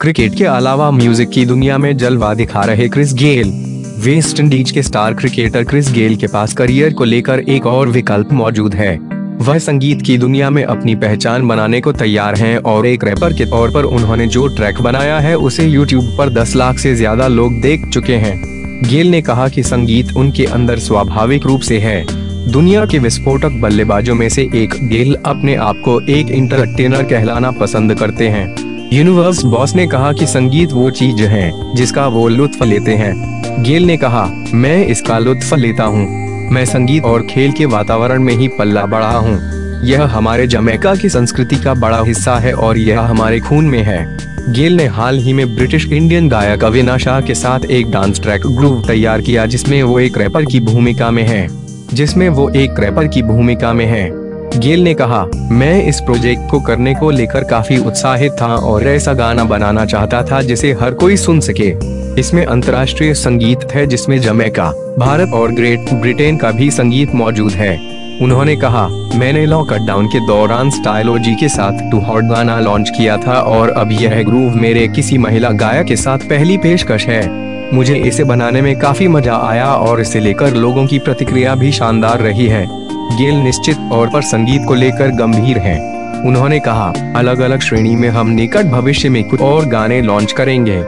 Cricket के अलावा music की दुनिया में जलवा दिखा रहे क्रिस गेल। वेस्ट इंडीज के स्टार क्रिकेटर क्रिस गेल के पास करियर को लेकर एक और विकल्प मौजूद है। वह संगीत की दुनिया में अपनी पहचान बनाने को तैयार हैं और एक रैपर के तौर पर उन्होंने जो ट्रैक बनाया है उसे यूट्यूब पर 10 लाख से ज़्यादा लोग देख चुके हैं। गेल ने कहा कि संगीत उनके अंदर स्वाभाविक रूप से है। दुनिया के विस्फोटक बल्लेबाजों में से एक गेल अपने आप को एक इंटरटेनर कहलाना पसंद करते हैं। यूनिवर्स बॉस ने कहा कि संगीत वो चीज़ है, जिसका वो लुत्फ लेते हैं। गेल ने कहा, मैं इसका लुत्फ लेता हूँ। मैं संगीत और खेल के वातावरण में ही पल्ला बढ़ा हूँ। यह हमारे जमैका की संस्कृति का बड़ा हिस्सा है और यह हमारे खून में है। गेल ने हाल ही में ब्रिटिश इंडियन गायक अविना शाह के साथ एक डांस ट्रैक ग्रुप तैयार किया, जिसमें वो एक रैपर की भूमिका में है। जिसमें वो एक रैपर की भूमिका में है। गेल ने कहा, मैं इस प्रोजेक्ट को करने को लेकर काफ़ी उत्साहित था और ऐसा गाना बनाना चाहता था जिसे हर कोई सुन सके। इसमें अंतर्राष्ट्रीय संगीत है जिसमें जमैका, भारत और ग्रेट ब्रिटेन का भी संगीत मौजूद है। उन्होंने कहा, मैंने लॉकडाउन के दौरान स्टाइलोजी के साथ टू हॉट गाना लॉन्च किया था और अब यह ग्रूव मेरे किसी महिला गायक के साथ पहली पेशकश है। मुझे इसे बनाने में काफ़ी मज़ा आया और इसे लेकर लोगों की प्रतिक्रिया भी शानदार रही है। गेल निश्चित तौर पर संगीत को लेकर गंभीर हैं। उन्होंने कहा अलग अलग श्रेणी में हम निकट भविष्य में कुछ और गाने लॉन्च करेंगे